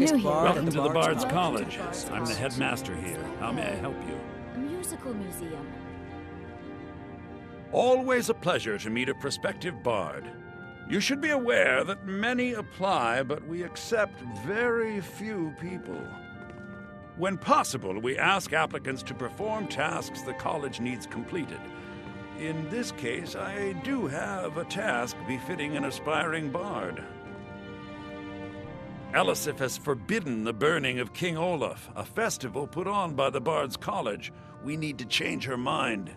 youngest new here. bard Welcome at to the Bard's College. College. I'm the headmaster here. How may I help you? A musical museum. Always a pleasure to meet a prospective bard. You should be aware that many apply, but we accept very few people. When possible, we ask applicants to perform tasks the college needs completed. In this case, I do have a task befitting an aspiring bard. Elisif has forbidden the burning of King Olaf, a festival put on by the Bard's College. We need to change her mind.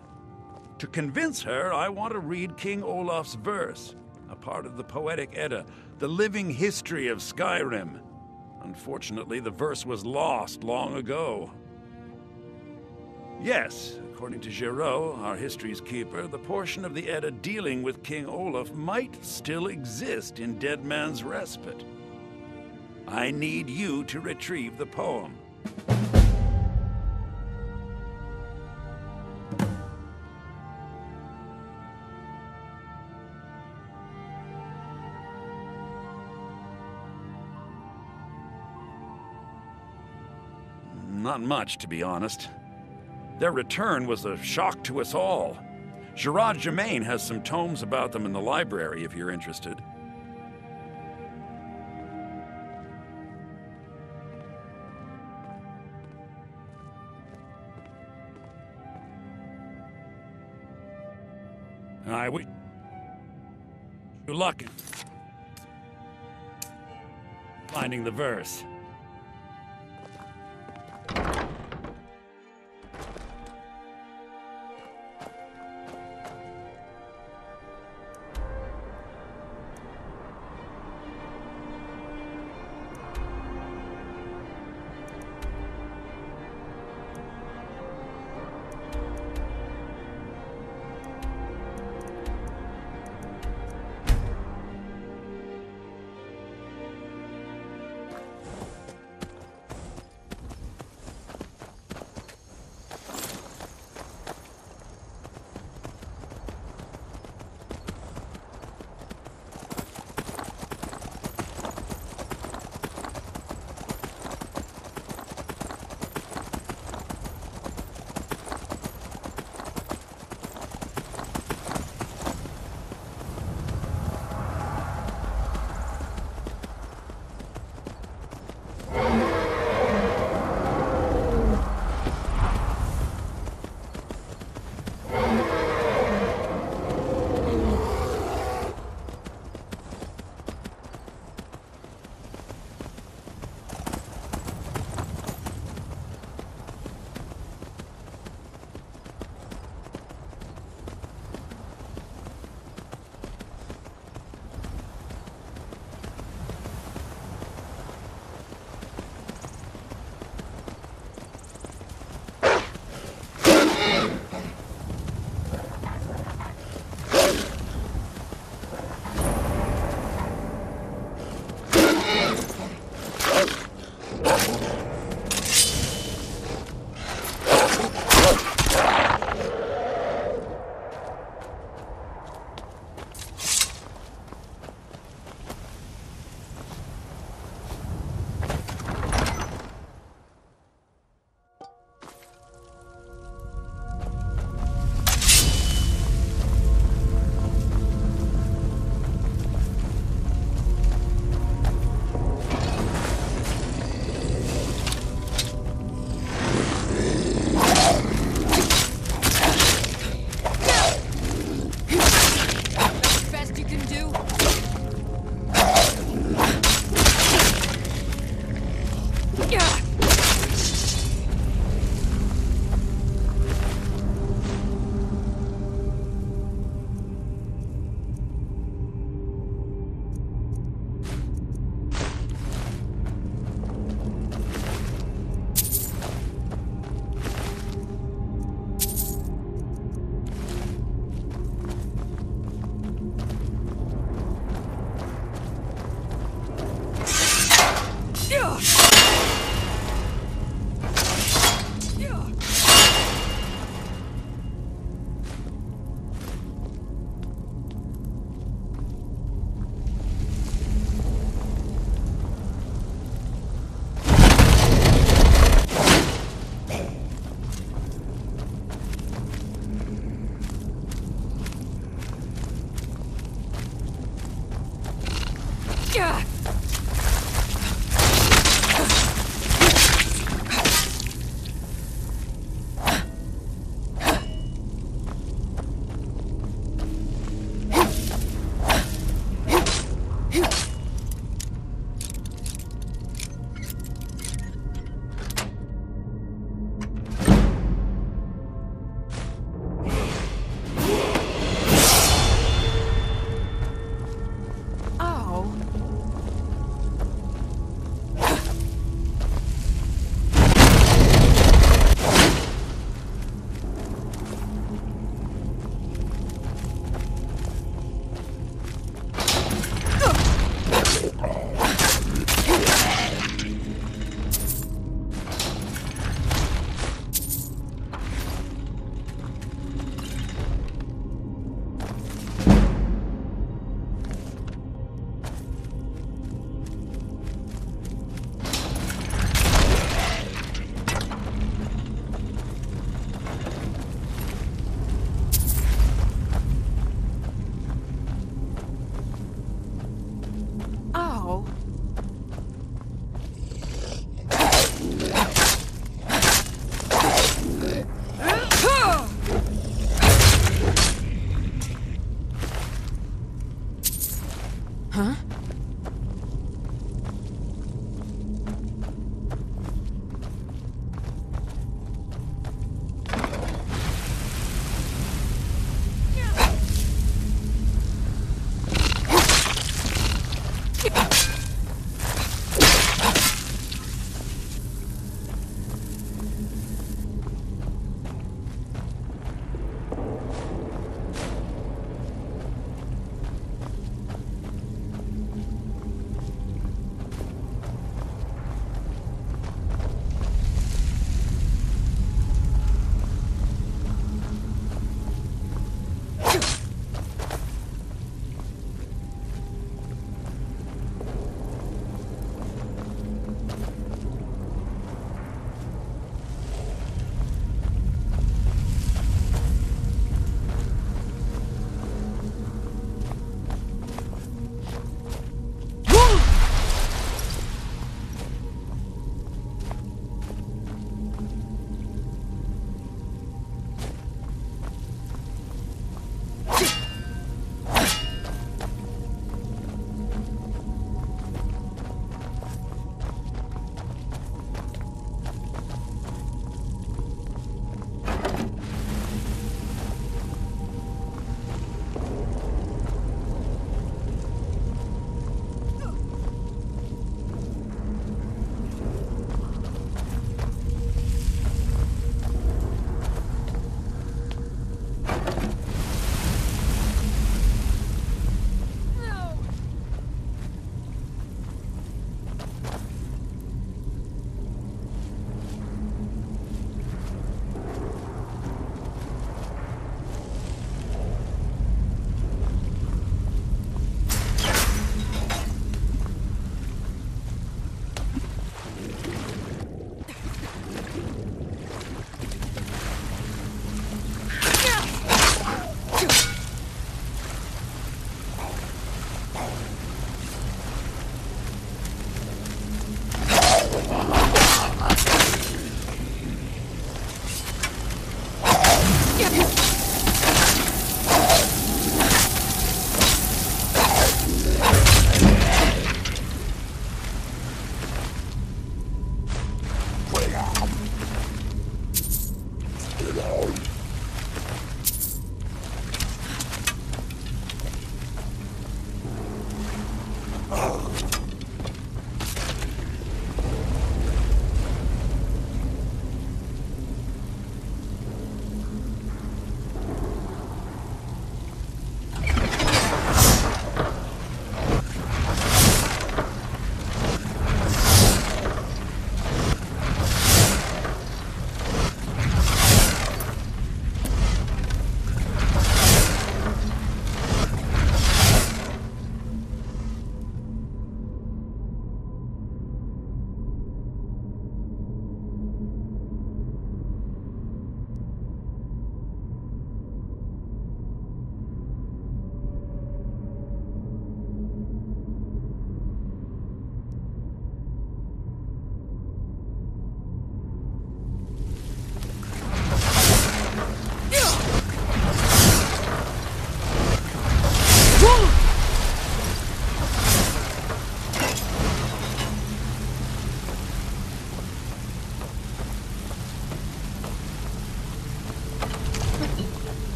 To convince her, I want to read King Olaf's verse, a part of the Poetic Edda, the living history of Skyrim. Unfortunately, the verse was lost long ago. Yes, according to Giraud, our history's keeper, the portion of the Edda dealing with King Olaf might still exist in Dead Man's Respite. I need you to retrieve the poem. Not much, to be honest. Their return was a shock to us all. Giraud Gemane has some tomes about them in the library if you're interested. Luck finding the verse.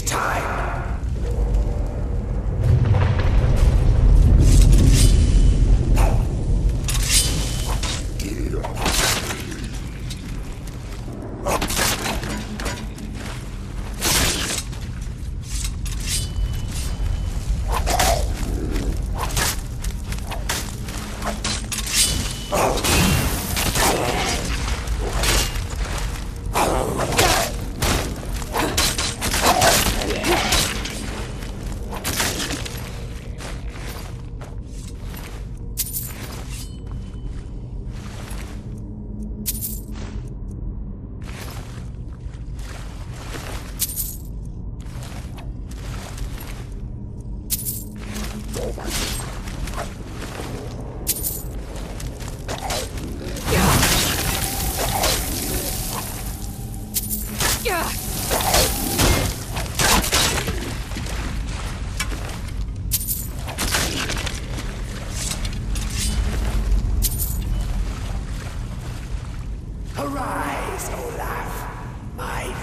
takes time.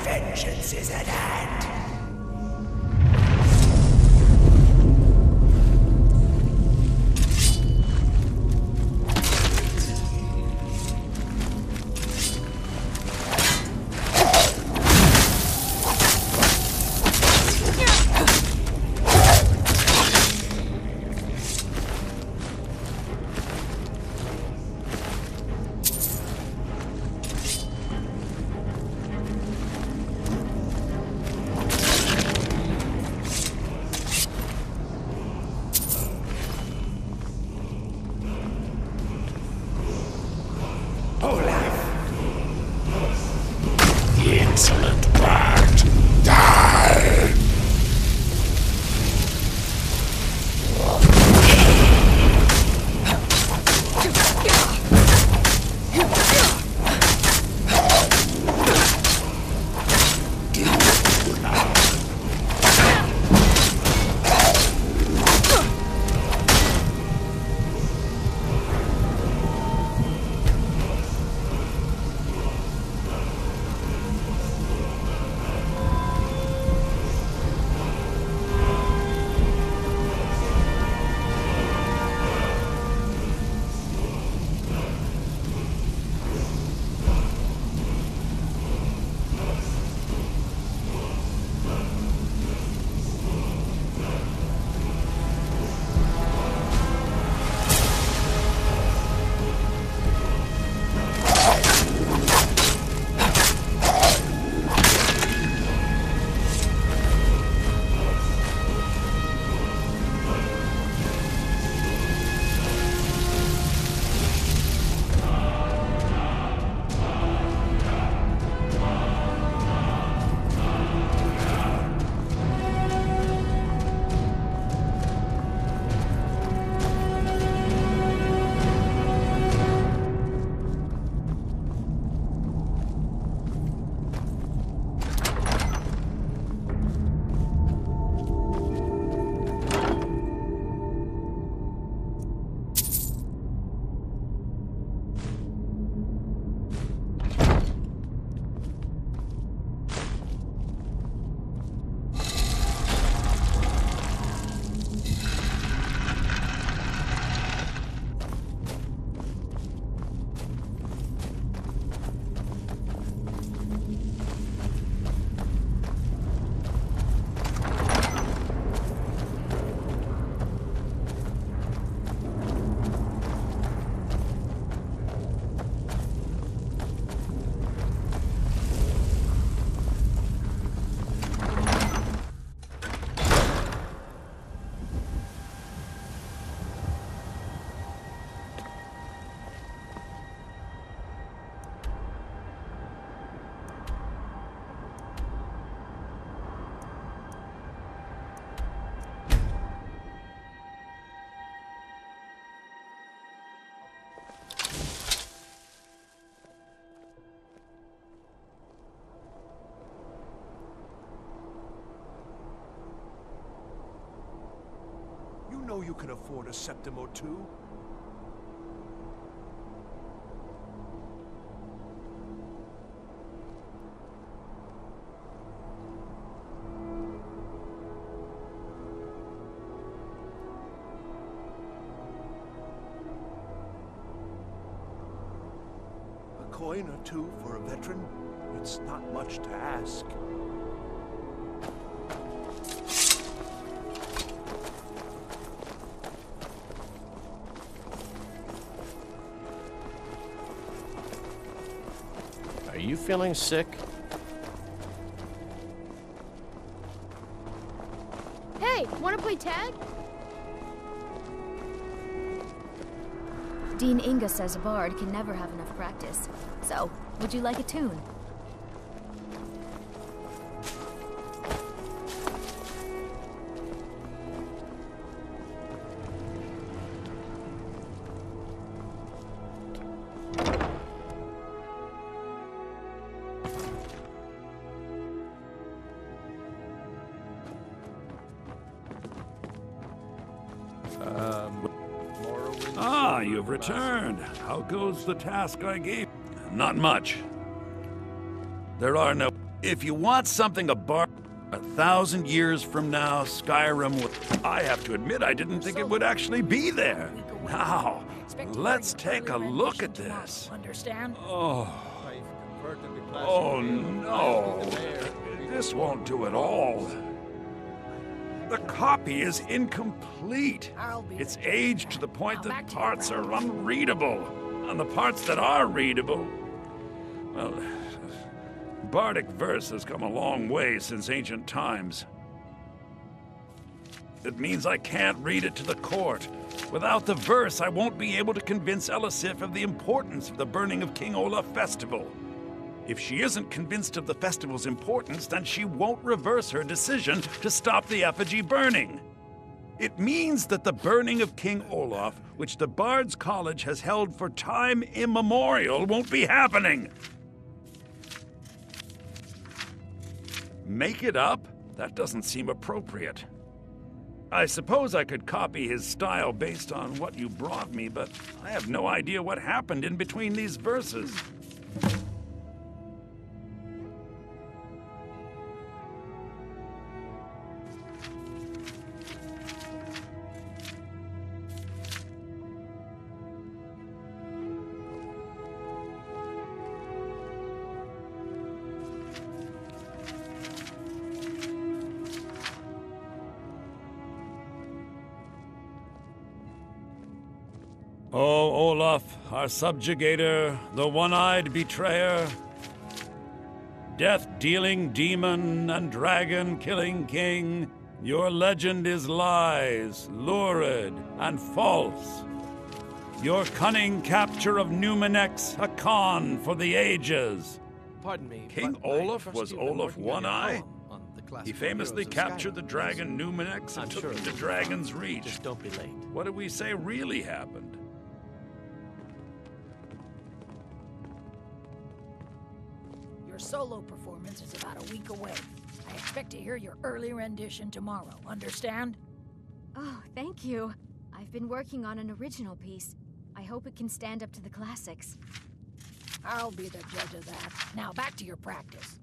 Vengeance is at hand. Know you can afford a septim or two. A coin or two for a veteran? It's not much to ask. Feeling sick? Hey, wanna play tag? Dean Inga says a bard can never have enough practice. So, would you like a tune? The task I gave? Not much. There are no... If you want something a bar a thousand years from now, Skyrim would. I have to admit, I didn't think it would actually be there. Now, let's take a look at this. Understand? Oh. Oh no. This won't do at all. The copy is incomplete. It's aged to the point that back to your parts are unreadable. And the parts that are readable, well, Bardic verse has come a long way since ancient times. It means I can't read it to the court. Without the verse, I won't be able to convince Elisif of the importance of the burning of King Olaf festival. If she isn't convinced of the festival's importance, then she won't reverse her decision to stop the effigy burning. It means that the burning of King Olaf, which the Bard's College has held for time immemorial, won't be happening. Make it up? That doesn't seem appropriate. I suppose I could copy his style based on what you brought me, but I have no idea what happened in between these verses. Our subjugator, the one eyed betrayer, death dealing demon and dragon killing king, your legend is lies, lurid, and false. Your cunning capture of Numinex, a con for the ages. Pardon me. King Olaf was Olaf working on your One-Eye? poem oh, on the He famously captured the dragon Numinex I'm and took sure him to Dragon's. Reach. Just don't be late. What did we say really happened? Your solo performance is about a week away. I expect to hear your early rendition tomorrow. Understand? Oh, thank you. I've been working on an original piece. I hope it can stand up to the classics. I'll be the judge of that. Now back to your practice.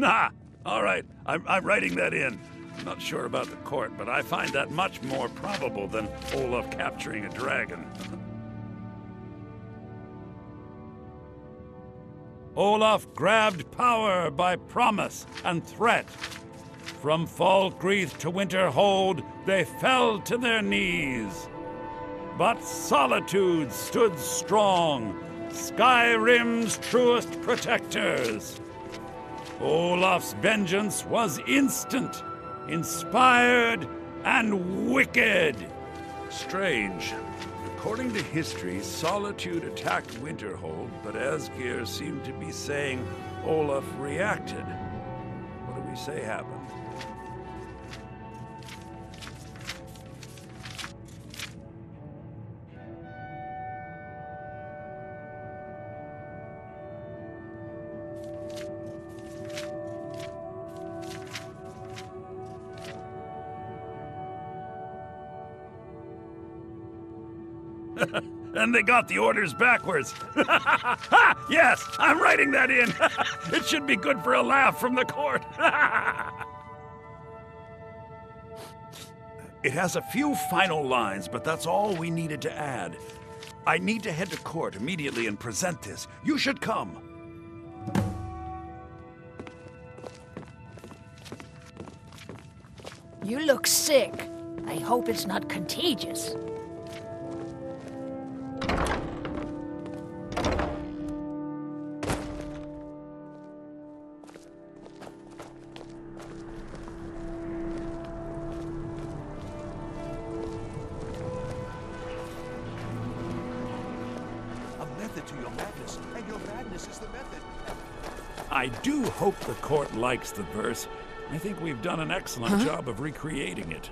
Nah, all right, I'm, I'm writing that in. I'm not sure about the court, but I find that much more probable than Olaf capturing a dragon. Olaf grabbed power by promise and threat. From Falkreath to Winterhold, they fell to their knees. But Solitude stood strong, Skyrim's truest protectors. Olaf's vengeance was instant, inspired, and wicked. Strange. According to history, Solitude attacked Winterhold, but Asgeir seemed to be saying Olaf reacted. What do we say happened? And they got the orders backwards. ha! Yes, I'm writing that in. it should be good for a laugh from the court. it has a few final lines, but that's all we needed to add. I need to head to court immediately and present this. You should come. You look sick. I hope it's not contagious. I do hope the court likes the verse. I think we've done an excellent job of recreating it.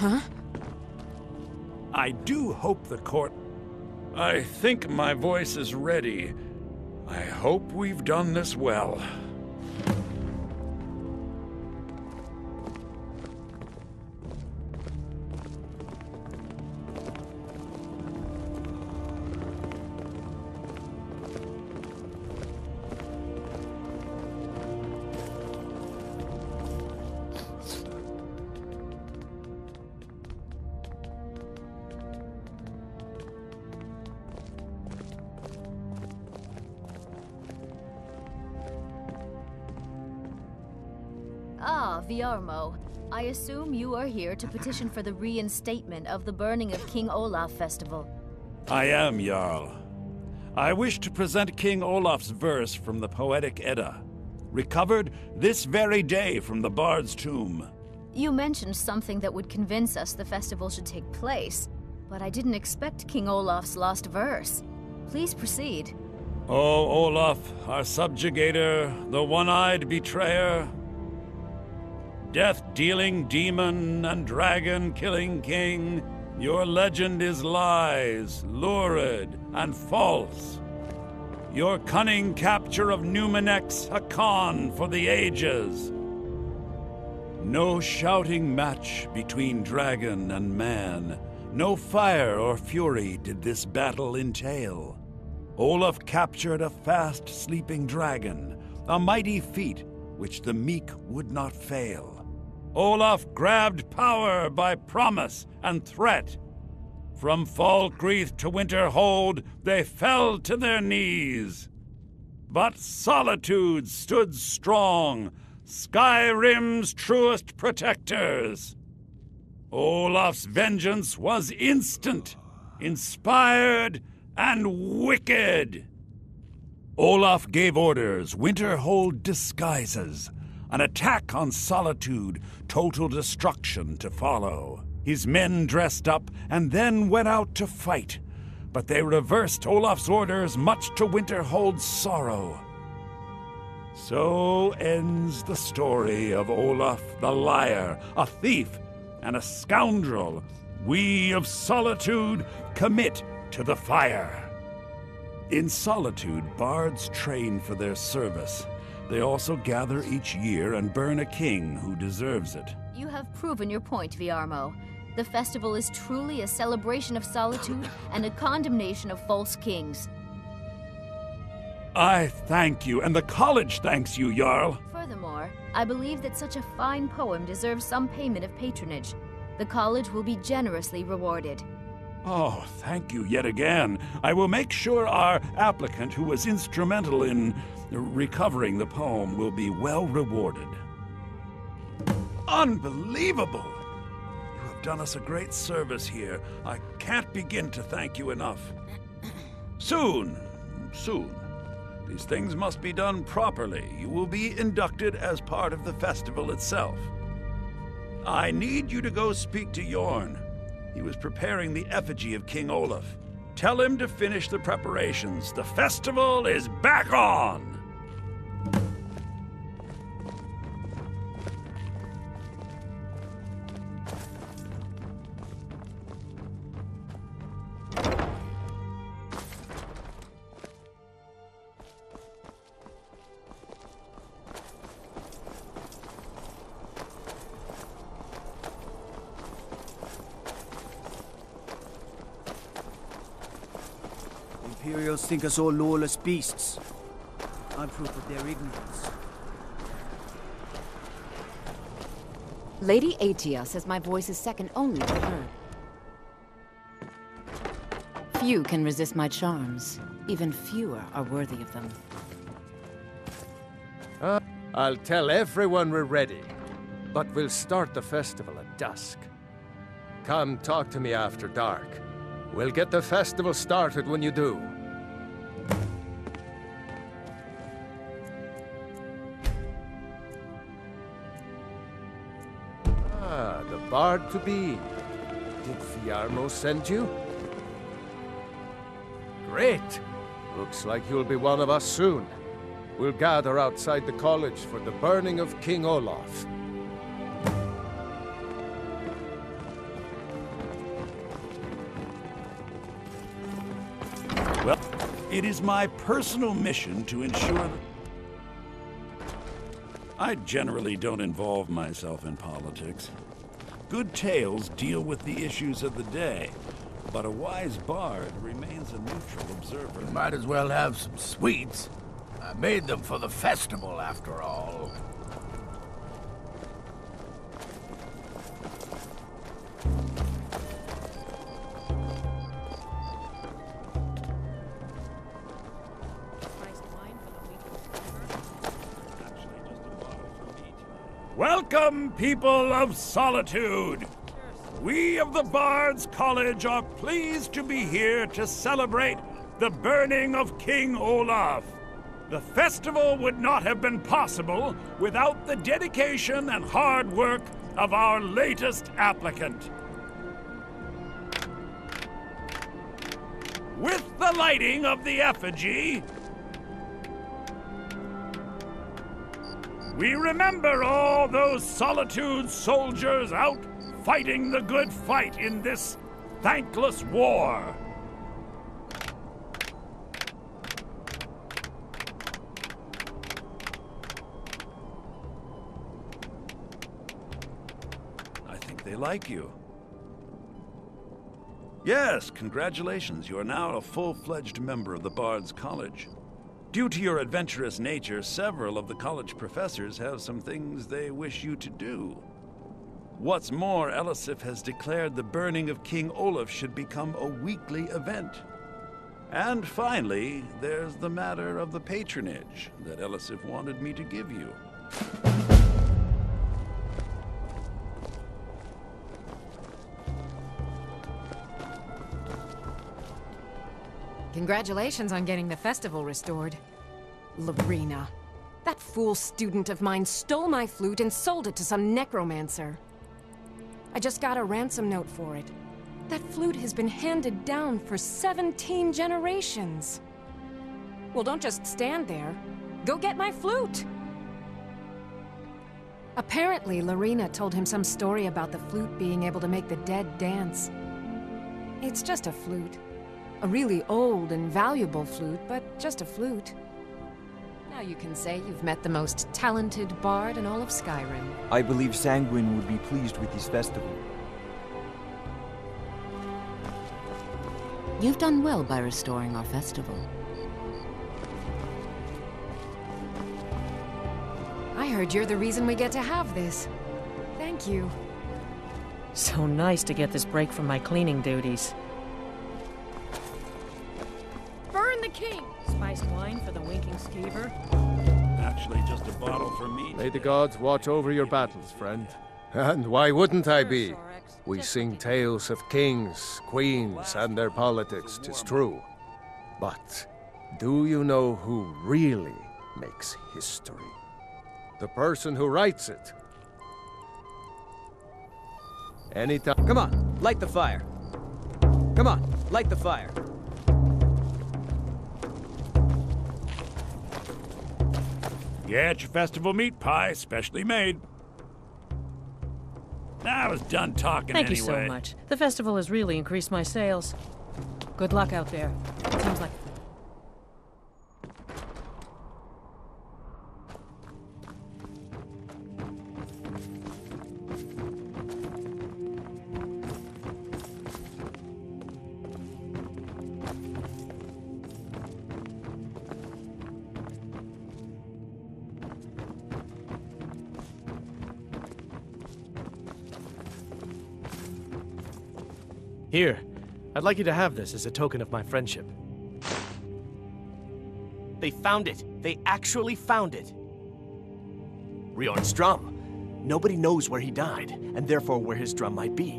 Huh? I do hope the court. I think my voice is ready. I hope we've done this well. Assume you are here to petition for the reinstatement of the burning of King Olaf Festival. I am, Jarl. I wish to present King Olaf's verse from the Poetic Edda, recovered this very day from the Bard's tomb. You mentioned something that would convince us the festival should take place, but I didn't expect King Olaf's lost verse. Please proceed. O Olaf, our subjugator, the one eyed betrayer, death dealing demon and dragon killing king, your legend is lies, lurid, and false. Your cunning capture of Numinex a con for the ages. No shouting match between dragon and man, no fire or fury did this battle entail. Olaf captured a fast sleeping dragon, a mighty feat which the meek would not fail. Olaf grabbed power by promise and threat. From Falkreath to Winterhold, they fell to their knees. But Solitude stood strong, Skyrim's truest protectors. Olaf's vengeance was instant, inspired, and wicked. Olaf gave orders, Winterhold disguises, an attack on Solitude, total destruction to follow. His men dressed up and then went out to fight, but they reversed Olaf's orders, much to Winterhold's sorrow. So ends the story of Olaf the liar, a thief, and a scoundrel we of Solitude commit to the fire. In Solitude, bards train for their service. They also gather each year and burn a king who deserves it. You have proven your point, Viarmo. The festival is truly a celebration of solitude and a condemnation of false kings. I thank you, and the college thanks you, Jarl. Furthermore, I believe that such a fine poem deserves some payment of patronage. The college will be generously rewarded. Oh, thank you yet again. I will make sure our applicant, who was instrumental in recovering the poem, will be well rewarded. Unbelievable! You have done us a great service here. I can't begin to thank you enough. Soon, soon. These things must be done properly. You will be inducted as part of the festival itself. I need you to go speak to Jorn. He was preparing the effigy of King Olaf. Tell him to finish the preparations. The festival is back on! Imperials think us all lawless beasts. I'm proof of their ignorance. Lady Ateia says my voice is second only to her. Few can resist my charms. Even fewer are worthy of them. Uh, I'll tell everyone we're ready, but we'll start the festival at dusk. Come talk to me after dark. We'll get the festival started when you do. hard to be. Did Viarmo send you? Great! Looks like you'll be one of us soon. We'll gather outside the college for the burning of King Olaf. Well, it is my personal mission to ensure that... I generally don't involve myself in politics. Good tales deal with the issues of the day, but a wise bard remains a neutral observer. Might as well have some sweets. I made them for the festival, after all. People of Solitude! We of the Bards College are pleased to be here to celebrate the burning of King Olaf. The festival would not have been possible without the dedication and hard work of our latest applicant. With the lighting of the effigy, we remember all those Solitude soldiers out fighting the good fight in this thankless war. I think they like you. Yes, congratulations. You are now a full-fledged member of the Bard's College. Due to your adventurous nature, several of the college professors have some things they wish you to do. What's more, Elisif has declared the burning of King Olaf should become a weekly event. And finally, there's the matter of the patronage that Elisif wanted me to give you. Congratulations on getting the festival restored. Lorena. That fool student of mine stole my flute and sold it to some necromancer. I just got a ransom note for it. That flute has been handed down for 17 generations. Well, don't just stand there. Go get my flute! Apparently, Lorena told him some story about the flute being able to make the dead dance. It's just a flute. A really old and valuable flute, but just a flute. Now you can say you've met the most talented bard in all of Skyrim. I believe Sanguine would be pleased with this festival. You've done well by restoring our festival. I heard you're the reason we get to have this. Thank you. So nice to get this break from my cleaning duties. For the. Actually, just a bottle for me. May the gods watch over your battles, friend. And why wouldn't I be? We sing tales of kings, queens, and their politics, tis true. But do you know who really makes history? The person who writes it. Anytime. Come on, light the fire. Come on, light the fire. Get your festival meat pie, specially made. I was done talking Thank anyway. you so much. The festival has really increased my sales. Good luck out there. Seems like Here, I'd like you to have this as a token of my friendship. They found it. They actually found it. Rjorn's drum. Nobody knows where he died, and therefore where his drum might be.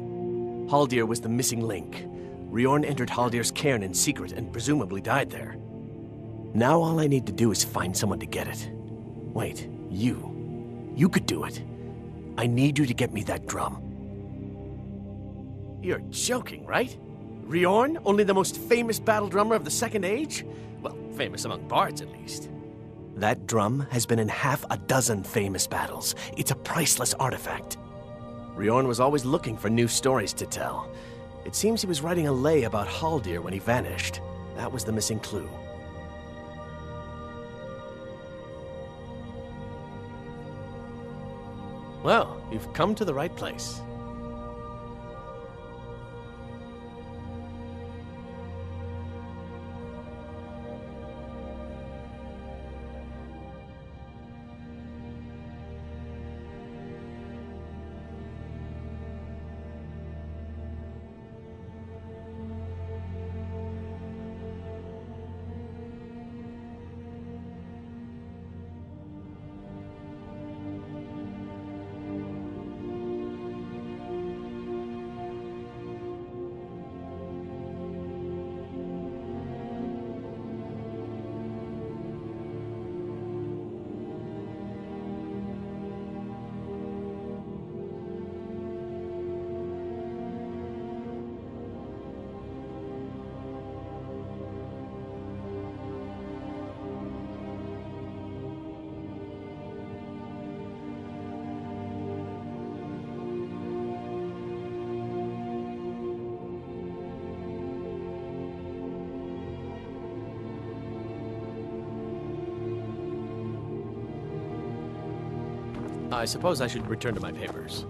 Halldir was the missing link. Rjorn entered Halldir's cairn in secret and presumably died there. Now all I need to do is find someone to get it. Wait, you. You could do it. I need you to get me that drum. You're joking, right? Rjorn, only the most famous battle drummer of the Second Age? Well, famous among bards, at least. That drum has been in half a dozen famous battles. It's a priceless artifact. Rjorn was always looking for new stories to tell. It seems he was writing a lay about Halldir when he vanished. That was the missing clue. Well, you've come to the right place. I suppose I should return to my papers.